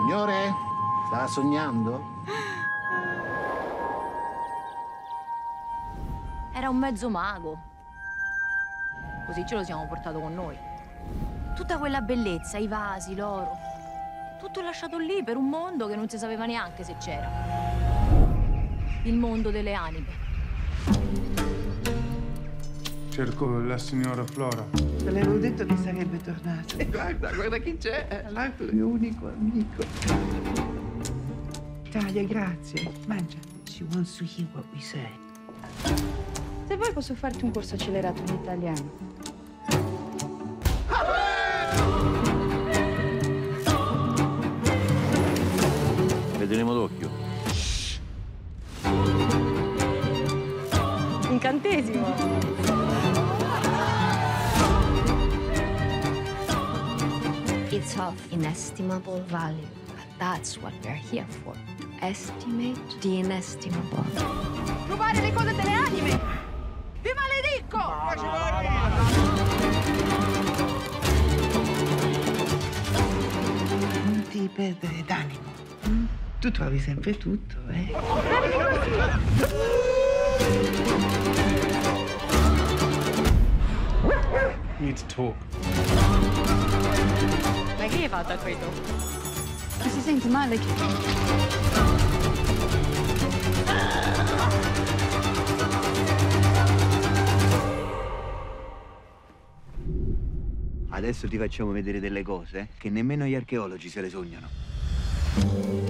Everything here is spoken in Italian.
Signore, stava sognando? Era un mezzo mago. Così ce lo siamo portato con noi. Tutta quella bellezza, i vasi, l'oro. Tutto lasciato lì per un mondo che non si sapeva neanche se c'era. Il mondo delle anime. Cerco la signora Flora. Te l'avevo detto che sarebbe tornato. E guarda, guarda chi c'è. È l'altro mio unico amico. Taglia, grazie. Mangia. She wants to hear what we say. Se vuoi posso farti un corso accelerato in italiano. Vedremo d'occhio. Incantesimo. It's of inestimable value. That's what we're here for. To estimate the inestimable. Rubare le cose delle anime! Vi maledico! Non ti perdere d'animo. Tu trovi sempre tutto, eh? Need to talk. Ma che hai fatto a questo? Si sente male che... Adesso ti facciamo vedere delle cose che nemmeno gli archeologi se le sognano.